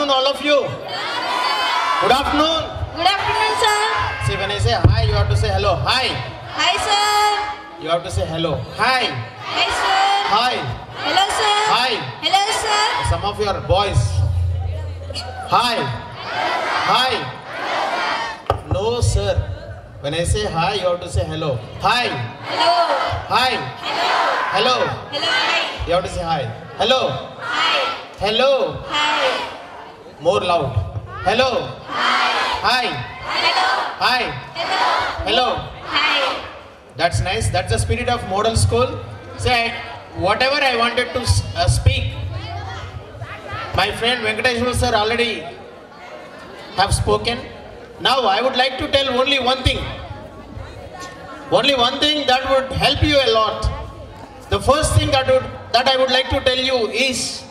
afternoon, all of you. Good afternoon. Good afternoon, sir. See, when I say hi, you have to say hello. Hi. Hi, sir. You have to say hello. Hi. Hi, sir. Hi. Hello, sir. Hi. Hello, sir. Some of your boys. Hi. Hi. No, sir. When I say hi, you have to say hello. Hi. Hello. Hi. Hello. Hello. Hi. You have to say hi. Hello. Hi. Hello. Hi. More loud. Hello. Hi. Hello. Hi. Hello. Hello. Hi. That's nice. That's the spirit of model school. Say, whatever I wanted to uh, speak, my friend Venkateshwar sir already have spoken. Now I would like to tell only one thing. Only one thing that would help you a lot. The first thing that would that I would like to tell you is,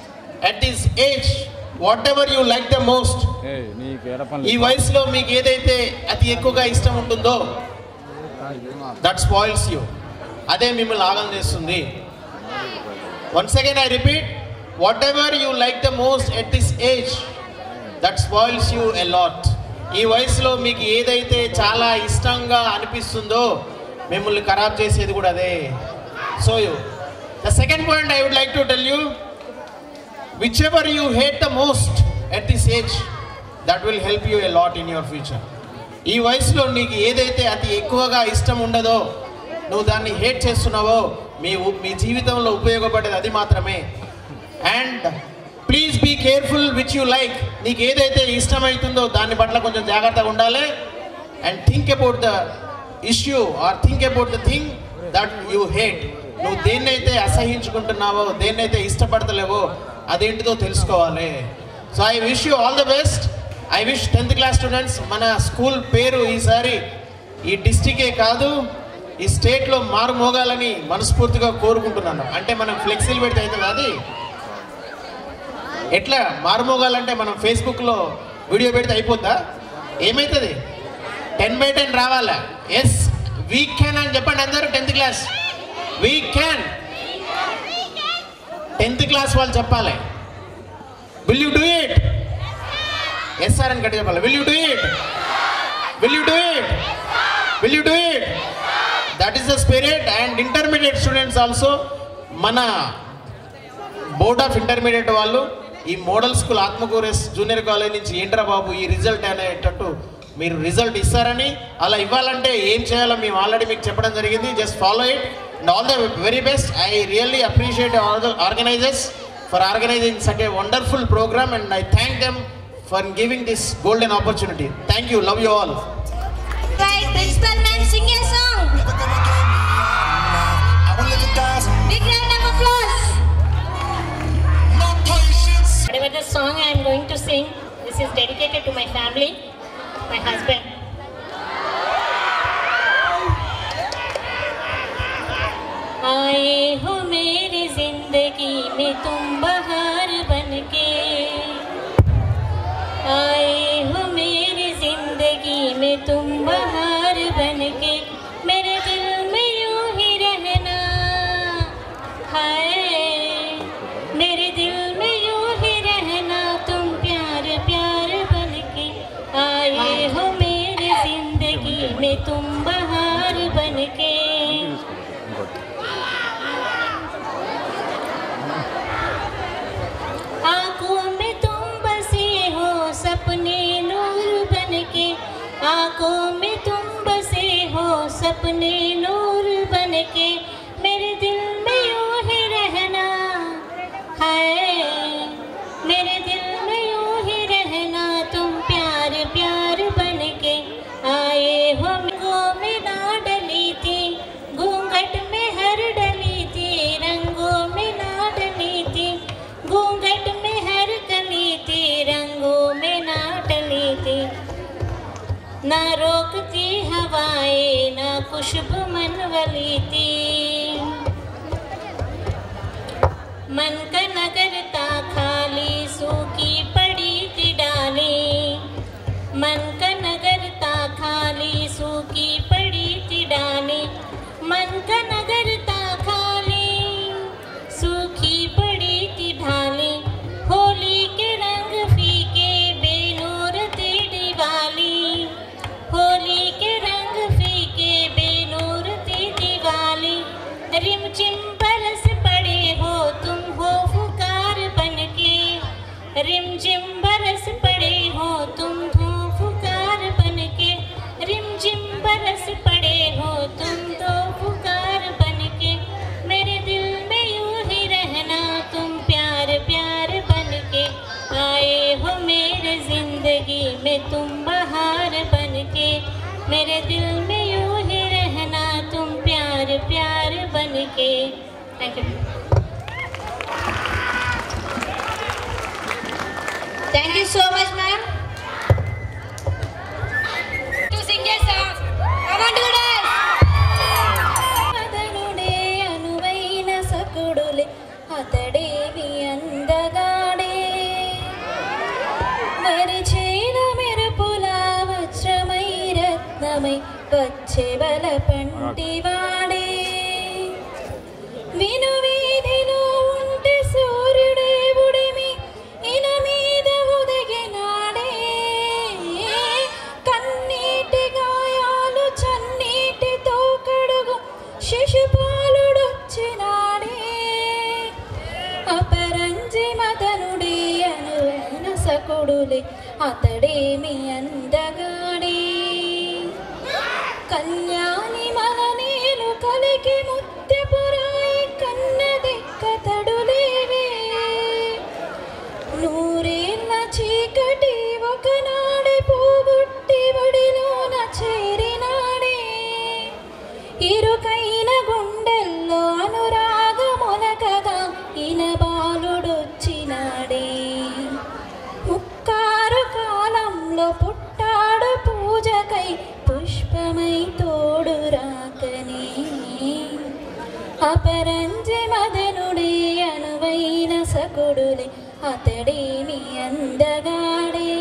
at this age, whatever you like the most, ఏయ్, నీకు ఎడ ఈ వయసులో మీకు ఏదైతే అతి ఎక్కువగా ఇష్టం ఉంటుందో దట్ స్పాయిల్స్ యూ అదే మిమ్మల్ని ఆగం చేస్తుంది. Once again I repeat whatever you like the most at this age that spoils you a lot ఈ వయసులో మీకు ఏదైతే చాలా ఇష్టంగా అనిపిస్తుందో మిమ్మల్ని ఖరాబ్ చేసేది కూడా అదే. So you the second point I would like to tell you whichever you hate the most at this age that will help you a lot in your future ఈ వయసులో నీకు ఏదైతే అతి ఎక్కువగా ఇష్టం ఉండదో నువ్వు దాన్ని హేట్ చేస్తున్నావో మీ మీ జీవితంలో ఉపయోగపడేది అది మాత్రమే. And please be careful which you like నీకు ఏదైతే ఇష్టమవుతుందో దాని పట్ల కొంచెం జాగ్రత్తగా ఉండాలి. And think about the issue or think about the thing that you hate నువ్వు దేన్నైతే అసహించుకుంటున్నావో దేన్నైతే ఇష్టపడతలేవో అదేంటిదో తెలుసుకోవాలి. So I wish you all the best I wish tenth class students మన స్కూల్ పేరు ఈసారి ఈ డిస్టికే కాదు ఈ స్టేట్లో మారుమోగాలని మనస్ఫూర్తిగా కోరుకుంటున్నాను. అంటే మనం ఫ్లెక్సీలు పెడితే అవుతుంది అది? ఎట్లా? మారుమోగాలంటే మనం ఫేస్బుక్లో వీడియో పెడితే అయిపోద్దా? ఏమవుతుంది టెన్ బై టెన్ రావాలా? ఎస్ వీ క్యాన్ అని చెప్పండి అందరూ tenth class. We can tenth class వాళ్ళు చెప్పాలి. Will you do it yes sir అని గట్టి చెప్పాలి. Will you do it will you do it will you do it that is the spirit and intermediate students also మన board of intermediate వాళ్ళు ఈ model school ఆత్మకూరెస్ junior college నుంచి ఏంట్రా బాబు ఈ రిజల్ట్ అనేటట్టు మీరు రిజల్ట్ ఇస్తారని అలా ఇవ్వాలంటే ఏం చేయాలో మేము ఆల్రెడీ మీకు చెప్పడం జరిగింది. Just follow it and all the very best. I really appreciate all the organizers for organizing such a wonderful program and I thank them for giving this golden opportunity. Thank you. Love you all. Right, Principal Man, sing a song. Big. Whatever the song I am going to sing, this is dedicated to my family, my husband. सपने नूर बन के मेरे दिल में यूँ ही रहना है। मेरे दिल में यूँ ही रहना, तुम प्यार प्यार बन के आए हो। रंगों में ना डली थी, घूंघट में हर डली थी। रंगों में ना डली थी, घूंघट में हर कली थी। रंगों में ना डली थी। ना रोकती हवाएँ खुशबू मन वली थी। मन का हरिं चिं Thank you. Thank you so much, ma'am. అతడేమి అందగాడే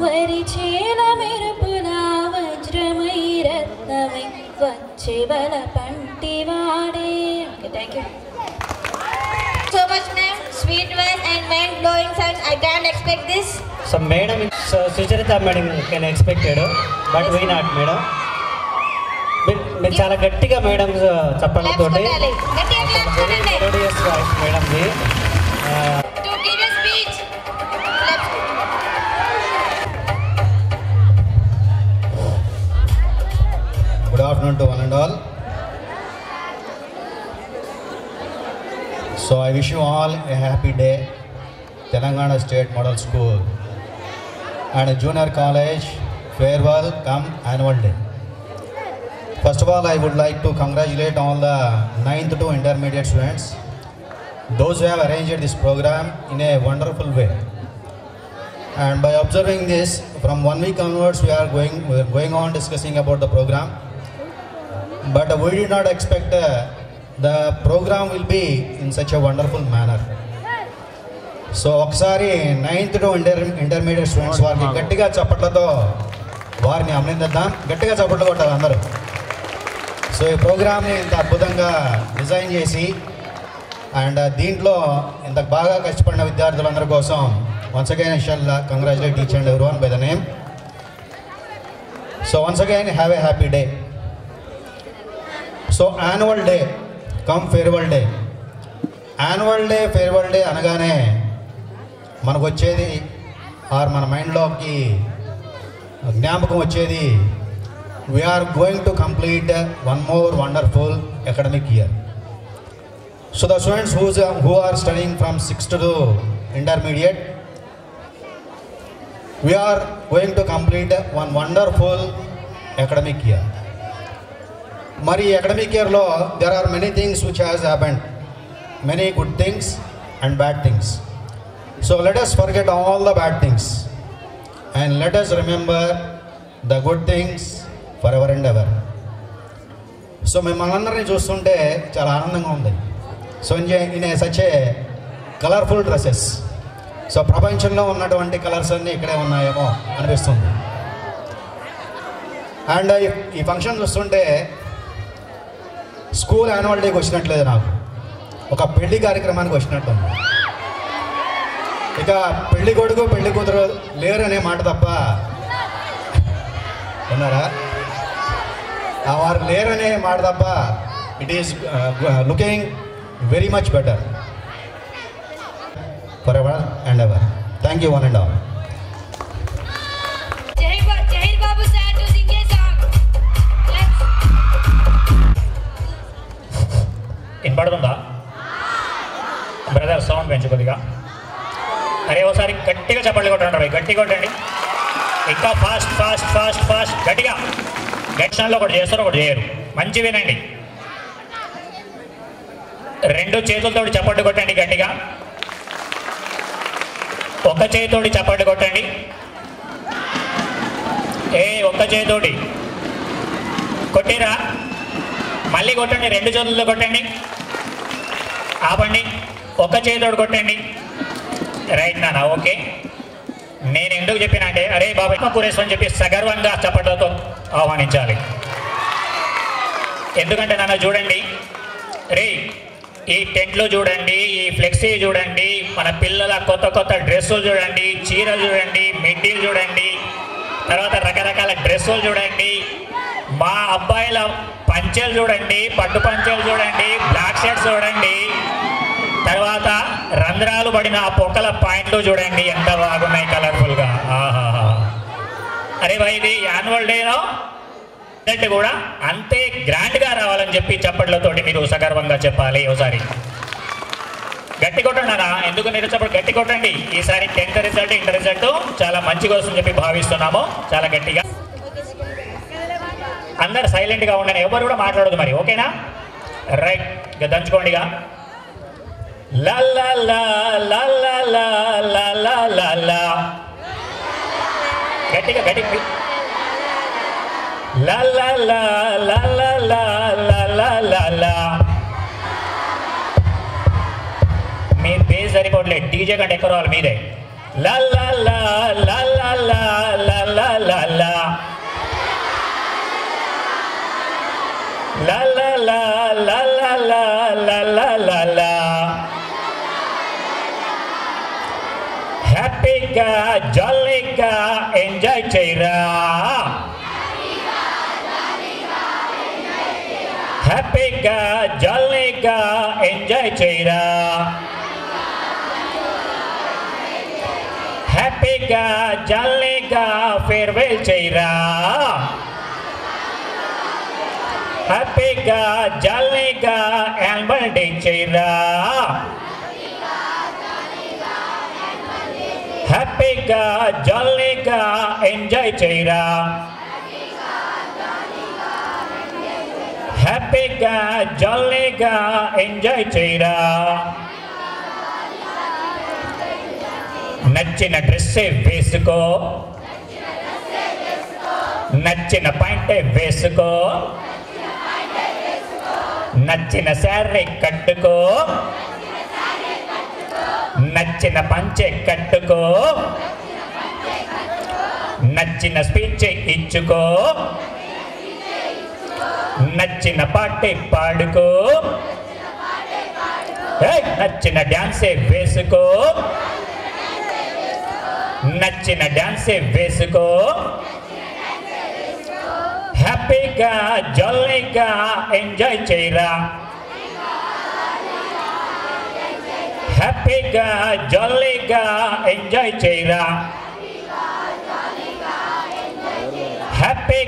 వరి చేల మెరుపులా వజ్రమై రత్నమై వచ్చే బల పంటివాడే thank you So much, ma'am. Sweet words and mind blowing sounds. I can't expect this. So madam so Sucharitha madam can expected but why not madam మీరు చాలా గట్టిగా madam కొట్టండి. మేడంది Good afternoon to one and all. So I wish you all a happy day. Telangana State Model School and junior college farewell come annual day. First of all, I would like to congratulate all the 9th to intermediate students, those who have arranged this program in a wonderful way. And by observing this, from one week onwards, we are going we are going on discussing about the program. But we did not expect uh, the program will be in such a wonderful manner. So ఒకసారి ninth to inter intermediate students వారికి గట్టిగా చప్పట్లతో వారిని అభినందిద్దాం గట్టిగా చప్పట్లు కొట్టాలి అందరూ so ఈ ప్రోగ్రామ్ని ఇంత అద్భుతంగా డిజైన్ చేసి అండ్ దీంట్లో ఇంత బాగా కష్టపడిన విద్యార్థులందరి కోసం once again shall congratulate teach and every by the name so once again have a happy day so annual day come farewell day annual day farewell day అనగానే మనకు వచ్చేది ఆర్ మన మైండ్లోకి జ్ఞాపకం వచ్చేది we are going to complete one more wonderful academic year so the students who's who are studying from sixth to intermediate we are going to complete one wonderful academic year మరి academic ఇయర్లో there are many things which has happened many good things and bad things so let us forget all the bad things and let us remember the good things forever and ever so మిమ్మల్ని అందరినీ చూస్తుంటే చాలా ఆనందంగా ఉంది. So in such a colourful dresses. So ప్రపంచంలో ఉన్నటువంటి colours అన్నీ ఇక్కడే ఉన్నాయేమో అనిపిస్తుంది. అండ్ ఈ ఫంక్షన్ చూస్తుంటే స్కూల్ యాన్యువల్ డేకి వచ్చినట్లేదు నాకు. ఒక పెళ్ళి కార్యక్రమానికి వచ్చినట్టుంది. ఇక పెళ్ళి కొడుకు పెళ్ళి కూతురు లేరు అనే మాట తప్ప విన్నారా ఆ వారు లేరనే మాట తప్ప it is looking very much better forever and ever thank you one and all. వినపడుతుందా? బ్రదర్ సౌండ్ పెంచు కొద్దిగా. అరే ఒకసారి గట్టిగా చప్పట్లు కొట్టండి గట్టిగా కొట్టండి. ఇంకా ఫాస్ట్ ఫాస్ట్ ఫాస్ట్ ఫాస్ట్ గట్టిగా. గట్టిలో ఒకటి చేస్తారు ఒకటి చేయరు. మంచి వినండి. రెండు చేతులతో చప్పట్లు కొట్టండి గట్టిగా. ఒక చేతితోటి చప్పట్లు కొట్టండి. ఏ ఒక్క చేతితోటి కొట్టిరా. మళ్ళీ కొట్టండి రెండు చేతులతో కొట్టండి. ఆపండి. ఒక్క చేతితోటి కొట్టండి. రైట్ నాన్న ఓకే. నేను ఎందుకు చెప్పినా అంటే అరే బాబా పూరేశ్వర్ అని చెప్పి సగర్వంగా చప్పట్లతో ఆహ్వానించాలి. ఎందుకంటే నన్ను చూడండి రే ఈ టెంట్లు చూడండి ఈ ఫ్లెక్సీ చూడండి మన పిల్లల కొత్త కొత్త డ్రెస్సులు చూడండి చీరలు చూడండి మిడ్డీలు చూడండి తర్వాత రకరకాల డ్రెస్సులు చూడండి మా అబ్బాయిల పంచెలు చూడండి పట్టు పంచెలు చూడండి బ్లాక్ షర్ట్స్ చూడండి తర్వాత రంధ్రాలు పడిన ఆ పొక్కల పాయింట్లు చూడండి ఎంత బాగున్నాయి కలర్ఫుల్గా ఆహా అరే భాయ్ ఇది యాన్యువల్ డేలో రిజల్ట్ కూడా అంతే గ్రాండ్గా రావాలని చెప్పి చప్పట్లతోటి మీరు సగర్వంగా చెప్పాలి ఒకసారి గట్టి కొట్టండినా ఎందుకు నిరుచప్పుడు గట్టి కొట్టండి. ఈసారి టెన్త్ రిజల్ట్ ఇంటర్ రిజల్ట్ చాలా మంచిగా వస్తుందని చెప్పి భావిస్తున్నాము. చాలా గట్టిగా. అందరు సైలెంట్గా ఉండండి. ఎవరు కూడా మాట్లాడదు మరి ఓకేనా? రైట్ ఇక దంచుకోండి ఇక గట్టిగా గట్టి లా లా లా లా లా లా లా లా లా లా మీ బేస్ సరిపోవట్లేదు డీజే కంటే ఎక్కువ రావాలి మీరే లా లా లా లా లా లా లా లా లా లా లా లా లా లా లా లా లా లా లా లా హ్యాపీగా జాలీగా ఎంజాయ్ చేయరా హ్యాపీగా జాలీగా ఎంజాయ్ చేయరా హ్యాపీగా జాలీగా ఫేర్వెల్ చేయరా హ్యాపీగా జాలీగా యాన్యువల్ డే చేయరా హ్యాపీగా జాలీగా ఎంజాయ్ చేయరా హ్యాపీగా జాలీగా ఎంజాయ్ చేయరా? నచ్చిన డ్రెస్సే వేసుకో. నచ్చిన పాయింటే వేసుకో. నచ్చిన శారీ కట్టుకో. నచ్చిన పంచె కట్టుకో. నచ్చిన స్పీచ్ ఇచ్చుకో. నచ్చిన పాటే పాడుకో. నచ్చిన డ్యాన్సే వేసుకో. నచ్చిన డ్యాన్సే వేసుకో. హ్యాపీగా జాలీగా ఎంజాయ్ చేయరా. హ్యాపీగా జాలీగా ఎంజాయ్ చేయరా.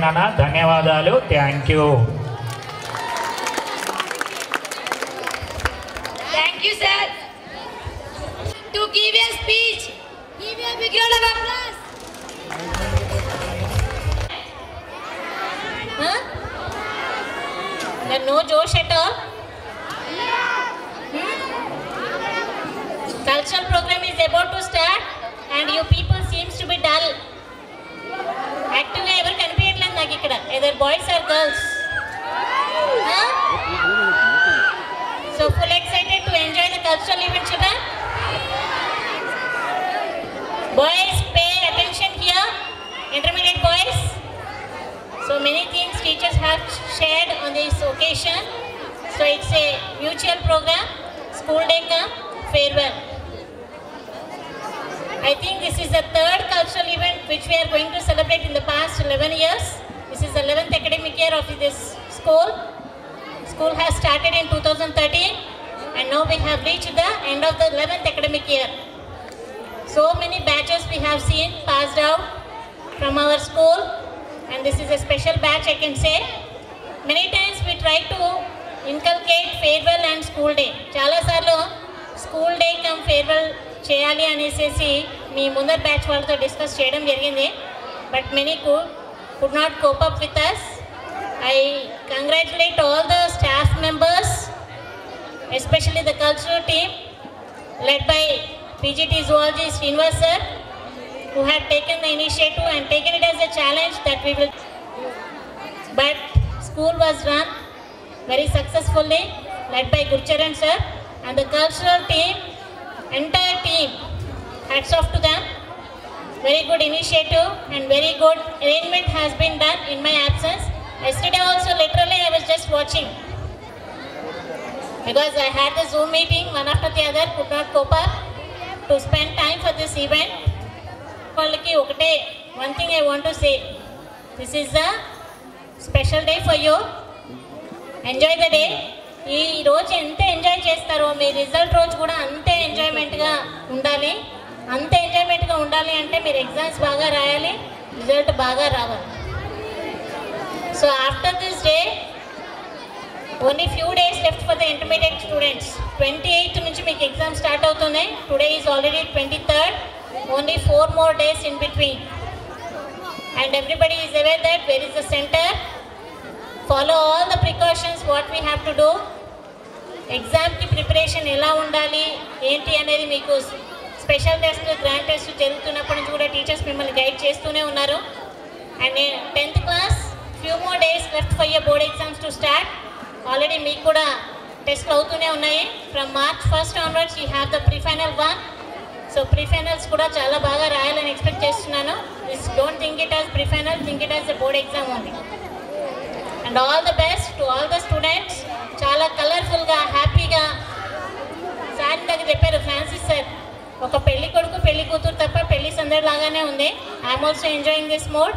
Nana, thank you. Thank you. You sir to give a speech give a big round of applause There no Josh at all? Hmm? Cultural program is about to start and you people seems to be dull. Actually, I will నాకు ఇక్కడ either boys or girls so full excited to enjoy the cultural event children boys pay attention here intermediate boys So many things teachers have shared on this occasion. So it's a mutual program, school day come, farewell. I think this is the third cultural event which we are going to celebrate in the past 11 years. This is the 11th academic year of this school. School has started in 2013 and now we have reached the end of the 11th academic year. So many batches we have seen passed out from our school and this is a special batch I can say. Many times we try to inculcate farewell and school day. చాలాసార్లు school day come farewell చేయాలి అనేసి మీ ముందర batch వాళ్ళతో discuss చేయడం జరిగింది but many could not cope up with us. I congratulate all the staff members, especially the cultural team, led by PGT zoology Srinivas sir, who had taken the initiative and taken it as a challenge that we will... But school was run very successfully, led by Gurcharan sir, and the cultural team, entire team, hats off to them. Very good initiative and very good arrangement has been done in my absence. Yesterday also, literally, I was just watching because I had the Zoom meeting, one after the other, could not cope up to spend time for this event. వాళ్ళకి ఒకటే one thing I want to say this is the special day for you enjoy the day ఈ రోజు ఎంత enjoy చేస్తారో మీ result రోజు కూడా అంతే ఎంజాయ్మెంట్గా ఉండాలి అంత ఎంజాయ్మెంట్గా ఉండాలి అంటే మీరు ఎగ్జామ్స్ బాగా రాయాలి రిజల్ట్ బాగా రావాలి. So after this day only few days left for the intermediate students twenty eighth నుంచి మీకు ఎగ్జామ్ స్టార్ట్ అవుతున్నాయి. Today is already twenty third only four more days in between and everybody is aware that where is the centre follow all the precautions what we have to do ఎగ్జామ్కి preparation ఎలా ఉండాలి? ఏంటి అనేది మీకు special test grand test జరుగుతున్నప్పటి నుంచి కూడా teachers మిమ్మల్ని గైడ్ చేస్తూనే ఉన్నారు. And tenth class few more days left for your board exams to start already మీకు కూడా టెస్ట్లు అవుతూనే ఉన్నాయి. From March first onwards you have the prefinal one so prefinals కూడా చాలా బాగా రాయాలని ఎక్స్పెక్ట్ చేస్తున్నాను. This don't think it as prefinal think it as the board exam ఉంది and all the best to all the students చాలా కలర్ఫుల్గా హ్యాపీగా sir దగ్గర చెప్పారు ఫ్రాన్సిస్ సార్. ఒక పెళ్ళి కొడుకు పెళ్ళి కూతురు తప్ప పెళ్ళి సందడి లాగానే ఉంది. I'm also enjoying this mode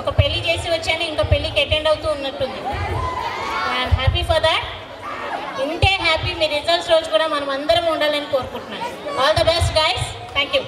ఒక పెళ్ళి చేసి వచ్చాను ఇంకా పెళ్ళికి అటెండ్ అవుతూ ఉన్నట్టుంది. ఐఎమ్ హ్యాపీ ఫర్ దాట్ ఇంతే హ్యాపీ మీ రిజల్ట్స్ రోజు కూడా మనం అందరం ఉండాలని కోరుకుంటున్నాను. All the best guys thank you